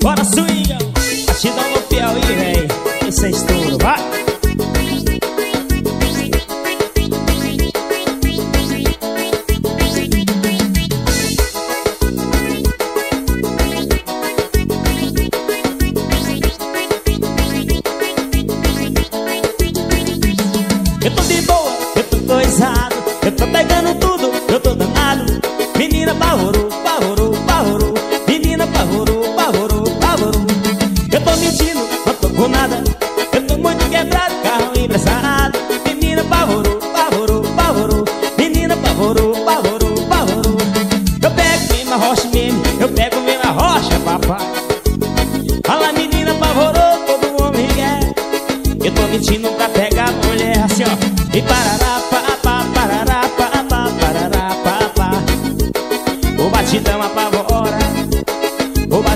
Bora swing, batidão no Piauí, véi Esse é estouro, vai!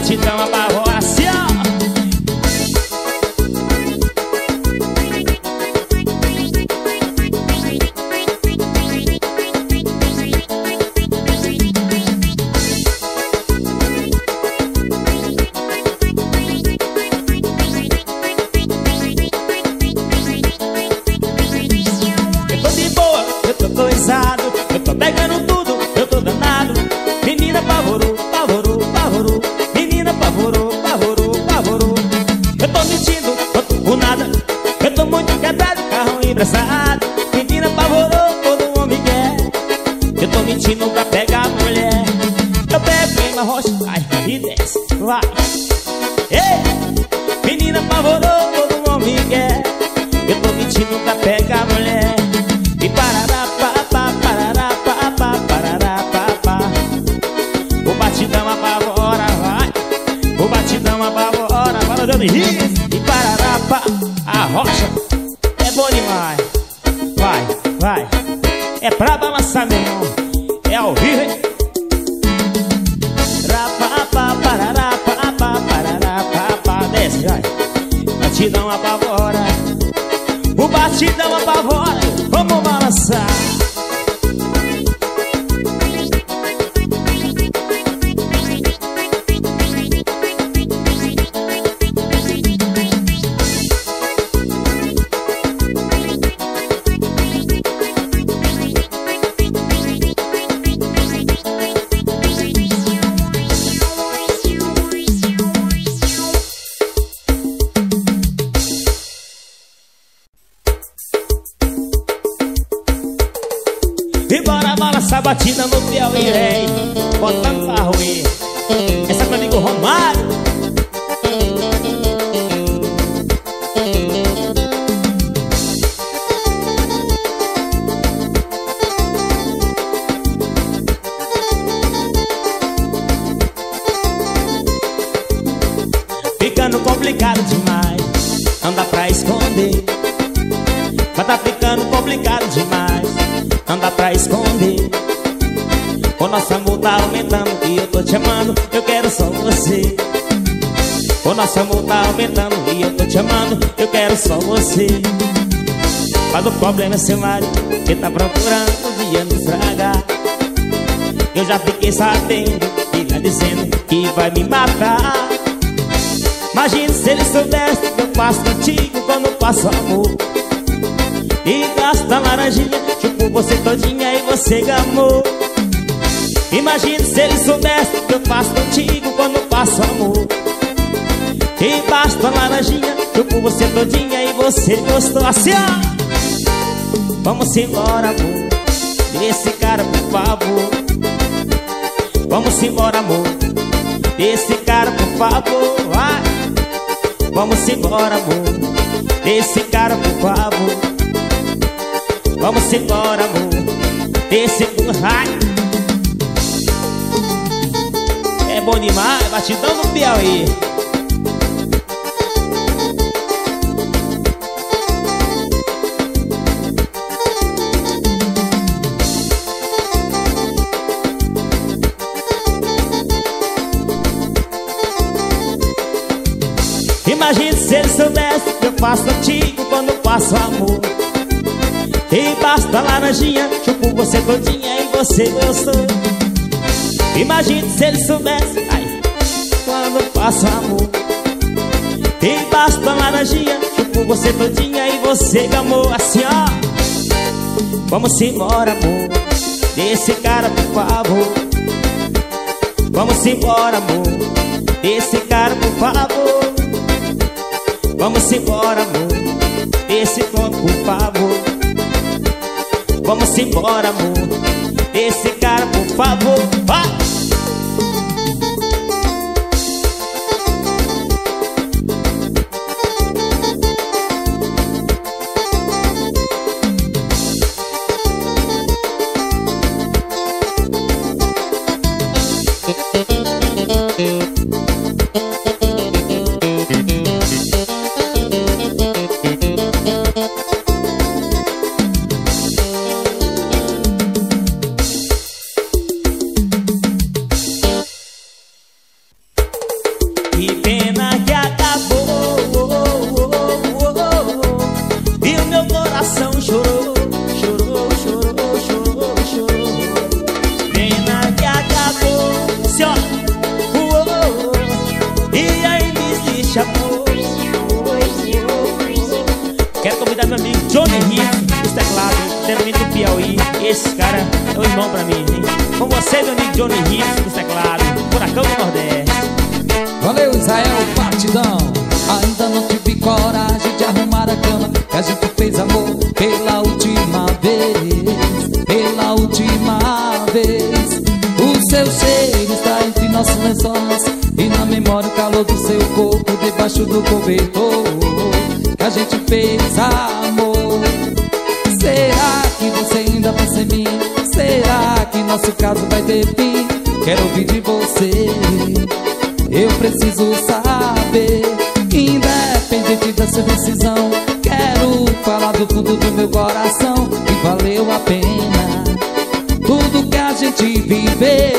O batidão O batidão apavora, para Johnny Rios E parará, pá, a rocha. É bom demais. Vai, vai. É pra balançar, meu irmão. É ao vivo, hein? Parará, pá, pá Desce, vai. Batidão apavora O batidão apavora nosso amor tá aumentando E eu tô te amando, eu quero só você. Mas o problema é seu marido Que tá procurando dia me estragar Eu já fiquei sabendo tá dizendo que vai me matar. Imagina se ele soubesse que eu faço contigo quando passo amor. E gasta laranjinha, chupo você todinha e você gamou. Imagina se ele soubesse que eu faço contigo quando passo amor E basta laranjinha, chupo você todinha e você gostou assim ó. Vamos embora amor, esse cara por favor. Vamos embora amor, esse cara por favor. Vamos embora, amor. Esse cara, por favor. Vamos embora, amor. Esse... Ai. É bom demais, batidão no Piauí imagina se ele soubesse que eu faço antigo quando faço amor. E passo da laranjinha, chupo você todinha e você gostou. Sou Imagina se ele soubesse, ai, quando faço amor. E passo da laranjinha, chupo você todinha e você amor Assim ó, vamos embora amor, desse cara por favor. Vamos embora amor, desse cara por favor. Vamos embora, amor. Desse copo, por favor. Vamos embora, amor. Desse cara, por favor. Vai! pro cobertor que a gente fez amor. Será que você ainda pensa em mim? Será que nosso caso vai ter fim? Quero ouvir de você, eu preciso saber. Independente dessa decisão, quero falar do fundo do meu coração que valeu a pena tudo que a gente viveu.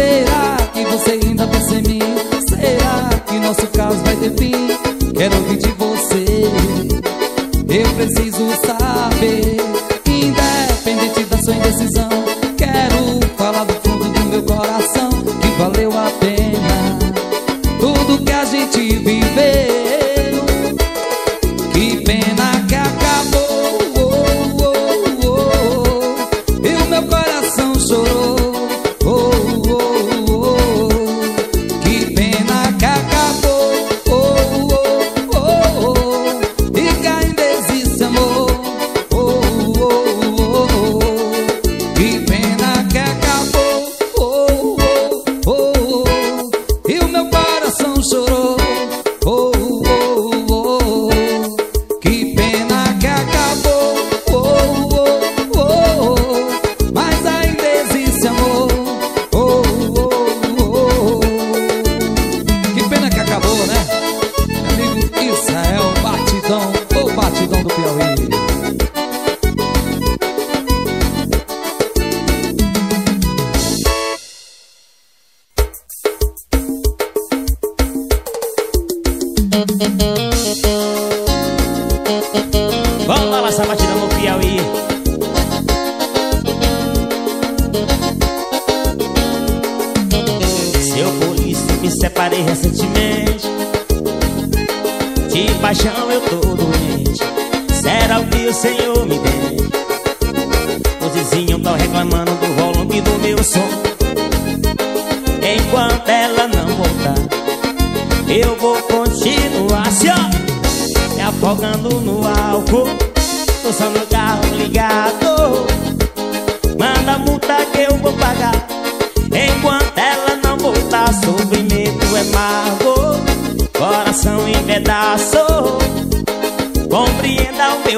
Será que você ainda pensa em mim? Será que nosso caso vai ter fim? Quero ouvir de você Eu preciso saber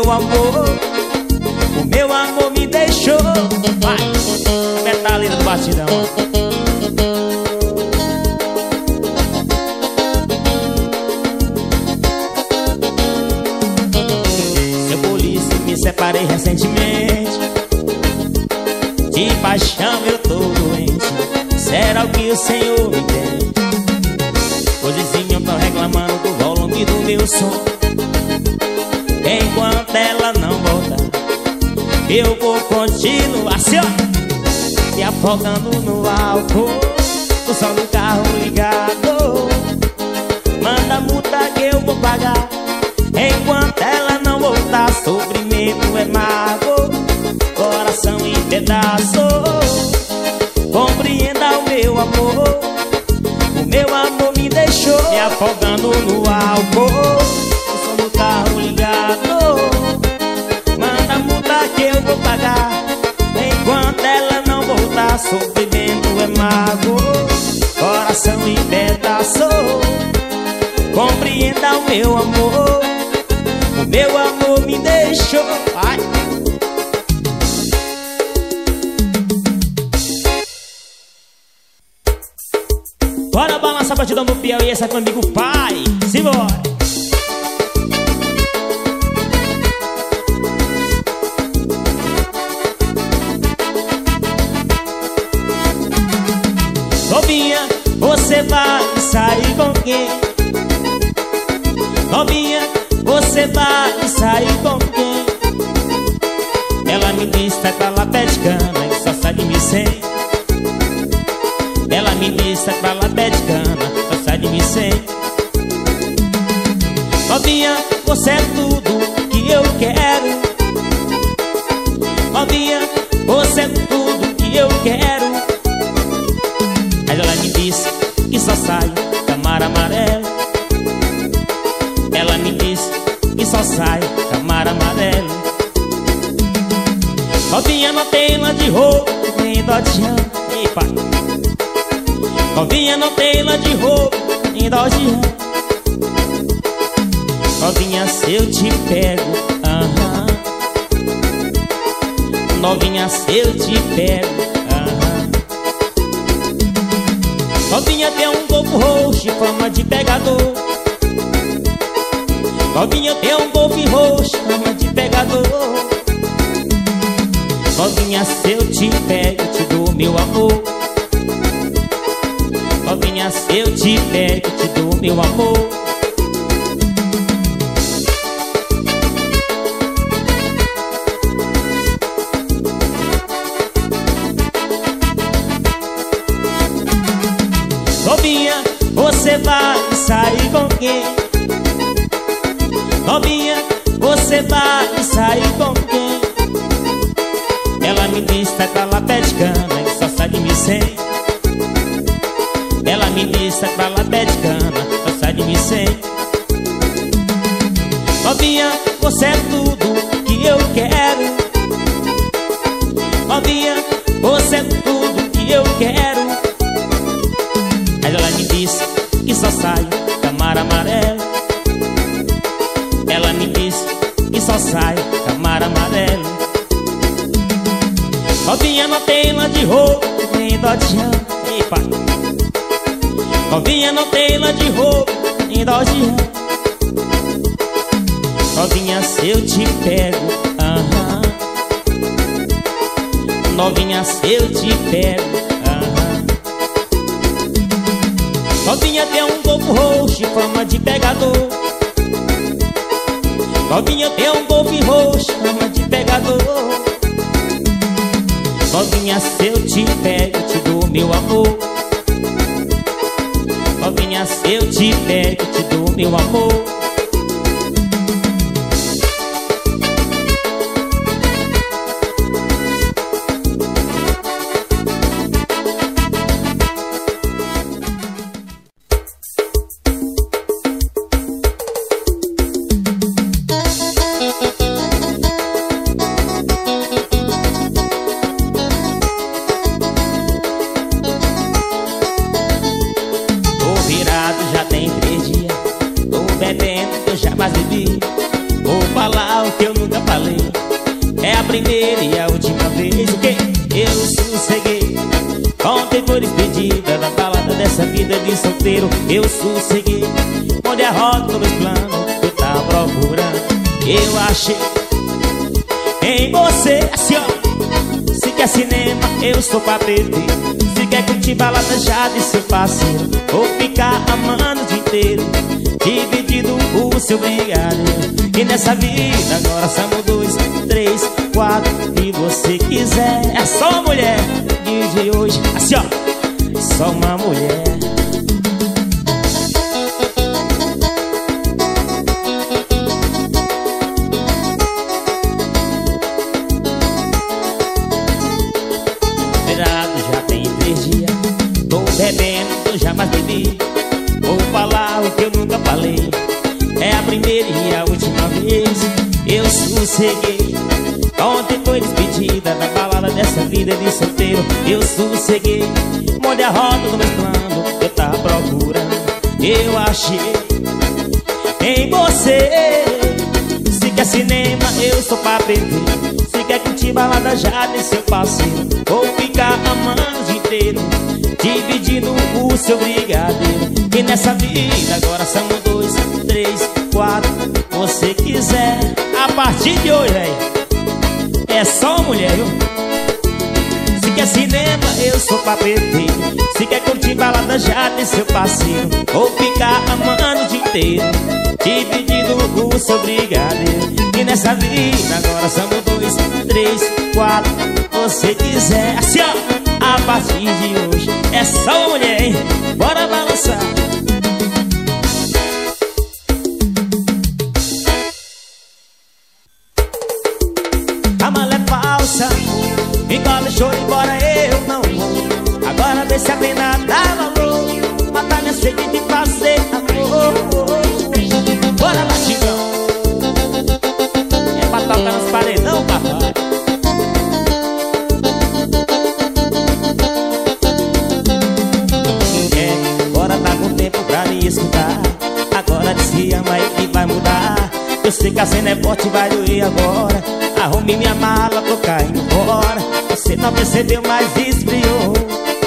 meu amor. O meu amor me deixou. Vai, metalina do batidão afogando no álcool O som do carro ligado. Manda multa que eu vou pagar. Enquanto ela não voltar sobre medo é mago. Coração em pedaços Compreenda o meu amor. O meu amor me deixou Me afogando no álcool. O som do carro ligado. Manda multa que eu vou pagar Sofrimento é mago Coração em pedaços Compreenda o meu amor meu amor me deixou. Ai. Bora balançar a batidão do Piauí Essa é comigo, pai. Simbora quem? Novinha, você vai sair com quem? Ela me disse sai pra lá pé de cana E só sai de mim sem Ela me disse sai pra lá pé de cana Só sai de mim sem Novinha, você é tudo que eu quero Novinha, você é tudo que eu quero Mas ela me disse que só sai da mar amarela Ela me disse só sai camar amarelo. Novinha não tem lã de roupa, nem dó de Novinha não tem lã de roupa, nem dó Novinha se eu te pego, aham. Novinha se eu te pego, Novinha tem um corpo roxo, fama de pegador. Novinha tem um golfe roxo, ama de pegador. Novinha, se eu te pego, te dou meu amor. Novinha, se eu te pego, te dou meu amor Novinha se eu te pego, aham. Novinha se eu te pego, aham. Novinha tem um corpo roxo, fama de pegador. Novinha tem um golfe roxo, ama de pegador. Novinha, se eu te pego, te dou meu amor. Novinha, se eu te pego, te dou meu amor eu jamais bebi Vou falar o que eu nunca falei. É a primeira e a última vez. Que eu sosseguei. Ontem foi despedida da balada dessa vida de solteiro. Eu sosseguei. Onde a rota dos planos que eu tava procurando. Eu achei em você assim ó. Se quer cinema, eu sou pra beber Se quer curtir balada já de seu parceiro Vou ficar amando o dia inteiro. Dividir Dividido o seu brigadeiro E nessa vida agora somos dois, três, quatro E você quiser. É só mulher de hoje Assim ó. Só uma mulher última vez Eu sosseguei. Ontem foi despedida da balada dessa vida de solteiro Eu sosseguei. Molde a roda do meu plano Eu tava procurando Eu achei Em você. Se quer cinema eu sou pra beber. Se quer curtir balada já de seu parceiro Vou ficar amando o dia inteiro Dividindo o seu brigadeiro. E nessa vida agora somos dois, três, quatro Você quiser A partir de hoje, aí é só mulher, viu? Se quer cinema, eu sou PT Se quer curtir balada, já tem seu parceiro. Ou ficar amando o dia inteiro Dividindo o seu brigadeiro E nessa vida agora somos dois, três, quatro. Você quiser, assim ó A partir de hoje é só mulher, hein? Bora balançar Engole choro, embora eu não vou. Agora vê se a pena dá valor. Matar minha sede de fazer amor. Bora Chicão É pra tocar nos paredão, papai. É, agora tá com tempo pra me escutar. Agora diz que ama e que vai mudar. Eu sei que a cena é forte, vai doer agora Arrume minha mala, tô caindo fora você não percebeu, mas esfriou.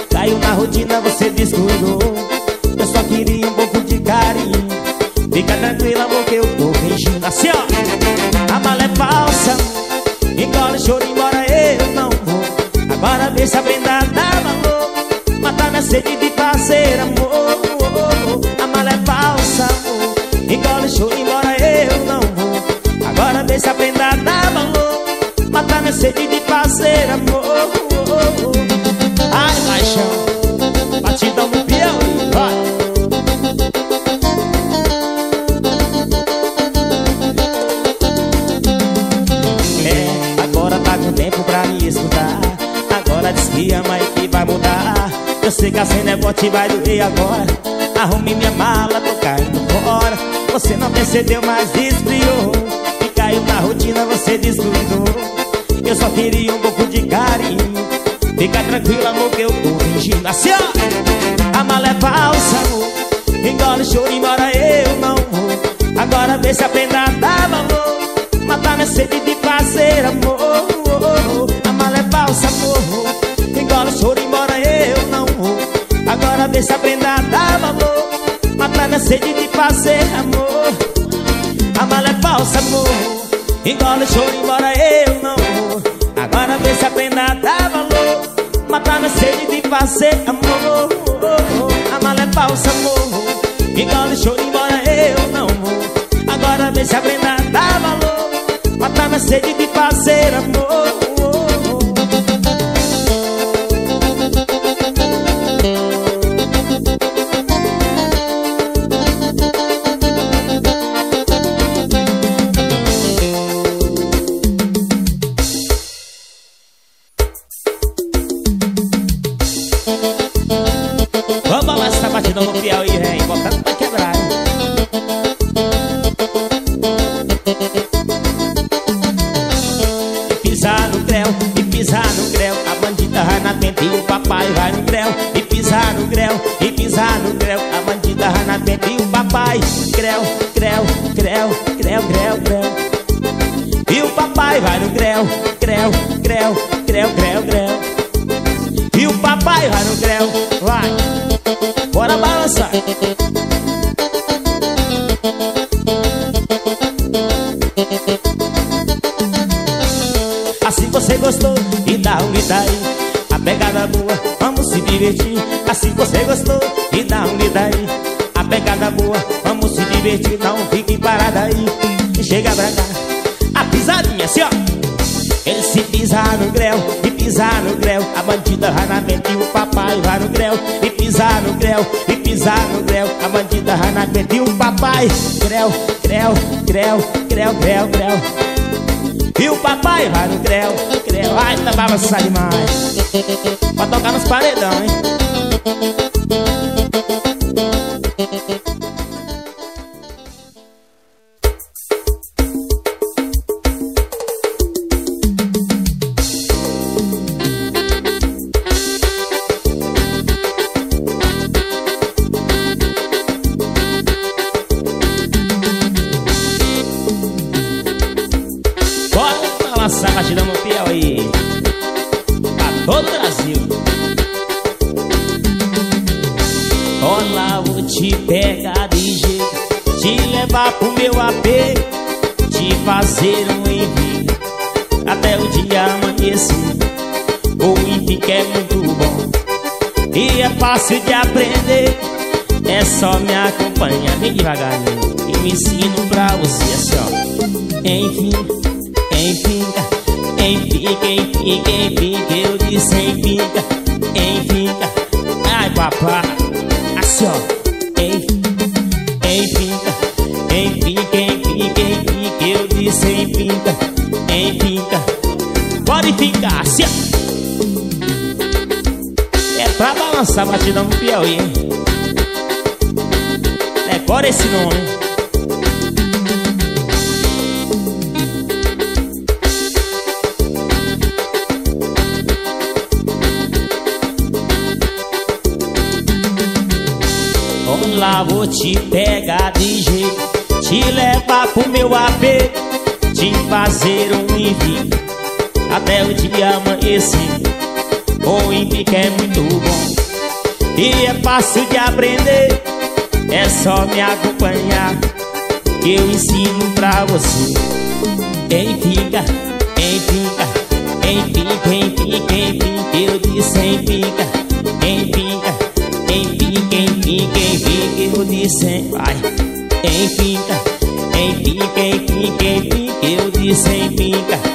Caiu na rotina, você descuidou. Eu só queria um pouco de carinho. Fica tranquila, amor, que eu tô fingindo Assim, ó. A mala é falsa. Engole choro, embora eu não vou. Agora vê se a prenda dá valor. Matar minha sede de fazer amor que a cena é forte e vai doer agora. Arrume minha mala, tô caindo fora. Você não percebeu, mas esfriou. E caiu na rotina, você descuidou. Eu só queria um pouco de carinho. Fica tranquilo, amor, que eu tô fingindo Assim, ó. A mala é falsa, amor. Engole choro, embora eu não vou. Agora vê se a pena dá valor Matar minha sede de fazer amor. A mala é falsa, amor Vê se a dá valor. Matar minha sede de fazer amor A mala é falsa, amor. Engole choro, embora eu não vou. Agora vê se a pena dá valor. Matar minha sede de fazer amor A mala é falsa, amor. Engole choro, embora eu não vou. Agora vê se a pena dá valor. Matar minha sede de fazer amor grel, grel, grel, grel, grel, grel E o papai vai no grel, vai. Bora balançar. Assim você gostou e dá um daí A pegada boa, vamos se divertir. Assim você gostou e dá um daí A pegada boa, vamos se divertir. Não fique parada aí. Chega pra cá Ele se pisar no grel e pisar no grel A bandida vai na mente e o papai vai no grel E pisar no grel e pisar no grel A bandida vai na mente e o papai Grel, grel, grel, grel, grel, grel e o papai vai no creu, creu Ai, tá balançar demais. Pra tocar nos paredão, hein ó Pra balançar a batidão do Piauí Decora esse nome. Vamos lá, vou te pegar de jeito Te levar pro meu AP Te fazer um envio Até o dia amanhecer o Impica é muito bom E é fácil de aprender É só me acompanhar Que eu ensino pra você fica, fica fica, quem fica, quem fica Eu disse fica Quem fica, quem fica, fica fica, eu disse vai Quem fica, quem fica, fica, fica Eu disse quem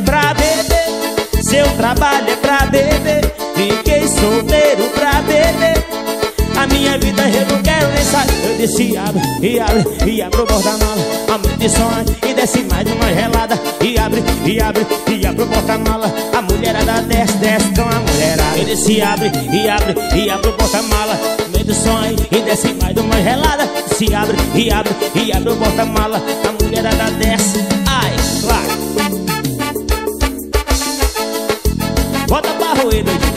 abre e abre e abre o porta-mala Aumenta de som e desce mais uma gelada. E abre e abre e abre o porta-mala. A mulherada desce, desce com a mulherada. Ele se abre e abre e abre o porta-mala. Aumenta o e desce mais uma gelada. Se abre e abre e abre o porta-mala. A mulherada desce, ai, vai. Bota pra roer, doidinho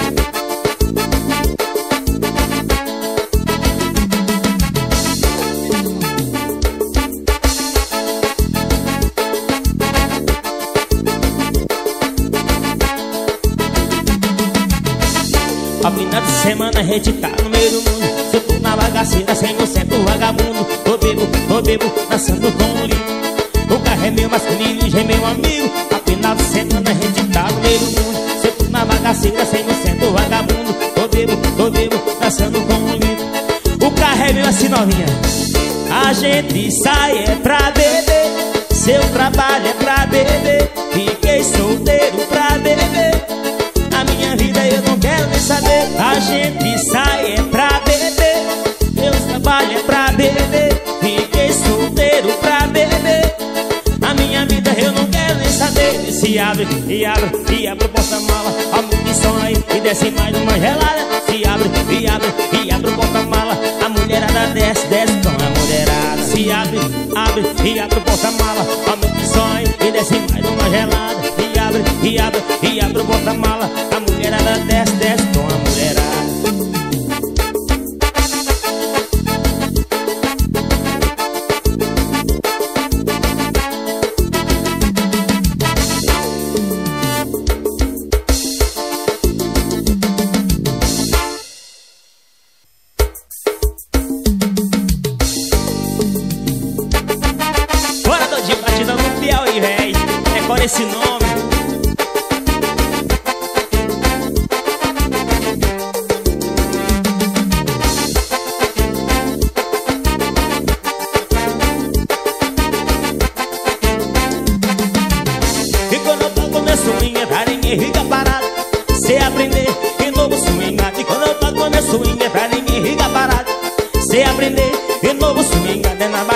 gente tá no meio do mundo Se eu tô na bagaceira, 100% vagabundo. Tô bebo, tô bebo, dançando com o livro O carro é meu masculino, já é meu amigo. A final de semana a gente tá no meio do mundo Se eu tô na bagaceira, 100% vagabundo. Tô bebo, tô bebo, dançando com o livro O carro é meu assim novinha. A gente sai é pra beber. Seu trabalho é pra beber. Fiquei solteiro pra beber. Minha vida eu não quero nem saber. A gente Se abre e abre e abre o porta-mala. A missão aí e desce mais uma gelada. Se abre e abre e abre o porta-mala. A mulherada desce, desce com a mulherada. Se abre, abre e abre o porta-mala. A missão aí e desce mais uma gelada. E abre e abre e abre o porta-mala. Mulherada desce,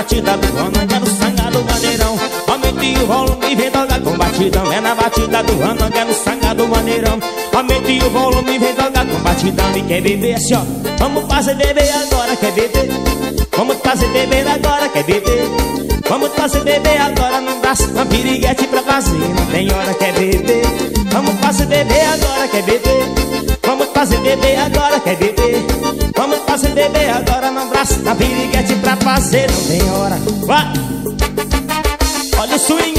batida do Ronald é no sangado maneirão. Aumente o volume e vem tocar com batidão É na batida do Ronald é no sangado maneirão. Aumente o volume e vem tocar com batidão E quer beber assim ó? Vamos fazer beber agora, quer beber? Vamos fazer beber agora, quer beber? Vamos fazer beber agora no braço Uma piriguete pra fazer, não tem hora, quer beber? Vamos fazer beber agora, quer beber fazer beber agora, quer beber? Vamos fazer beber agora no braço Na piriguete pra fazer, não tem hora. Vai! Olha o swingão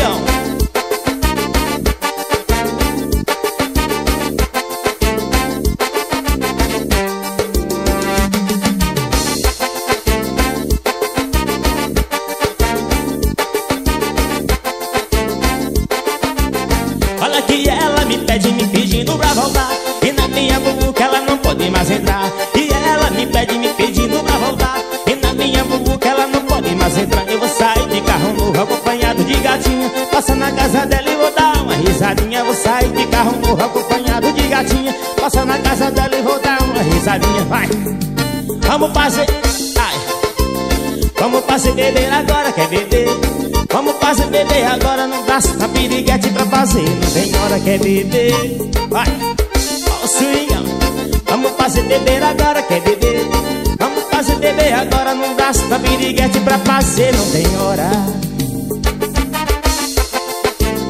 dela e vou dar uma risadinha Vai! Vamos fazer... Ai! Vamos fazer beber agora, quer beber? Vamos fazer beber agora, não dá na piriguete pra fazer Não tem hora, quer beber? Vai! swingão Vamos fazer beber agora, quer beber? Vamos fazer beber agora, não dá na piriguete pra fazer, não tem hora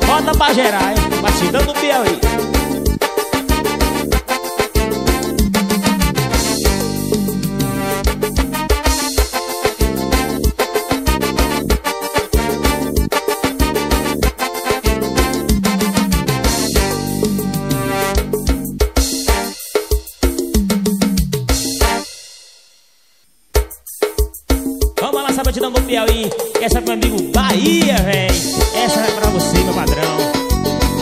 Bota pra gerar, hein? Batidão do Piauí Piauí. Essa é pro amigo Bahia, véi Essa é pra você, meu padrão.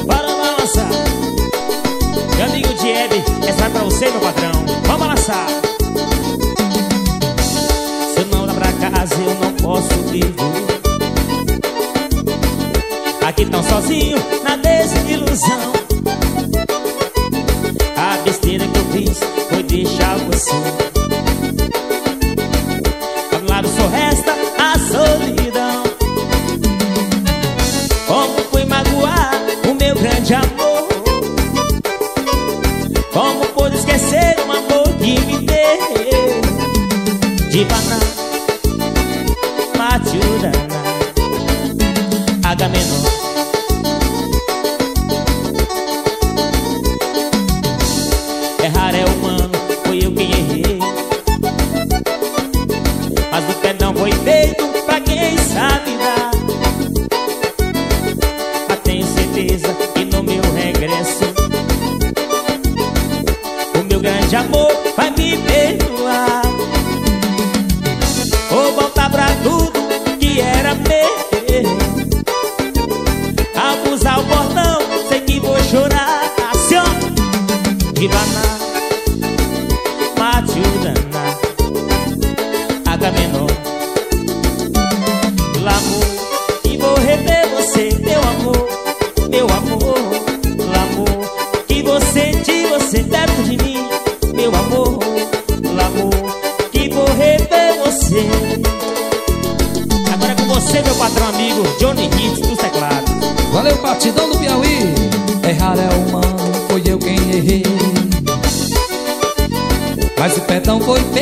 Bora balançar Meu amigo Diebe Essa é pra você, meu padrão. Vamos balançar Se eu não dá pra casa, eu não posso viver Aqui tão sozinho, na desilusão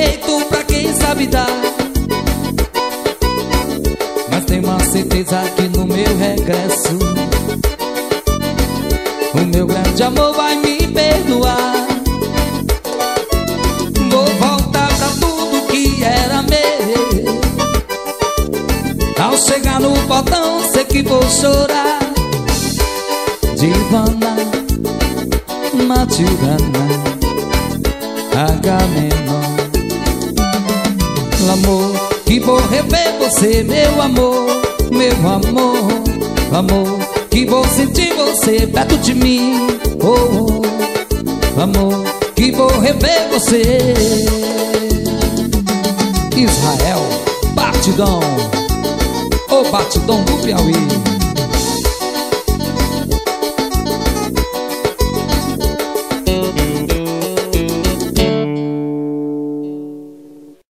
feito pra quem sabe dar. Mas tenho uma certeza que no meu regresso O meu grande amor vai me perdoar. Vou voltar pra tudo que era meu. Ao chegar no portão, sei que vou chorar. Divana, Matildana, Agamenon L'amor, que vou rever você, meu amor, meu amor Amor, que vou sentir você perto de mim Oh, oh amor, que vou rever você. Israel, batidão, o batidão do Piauí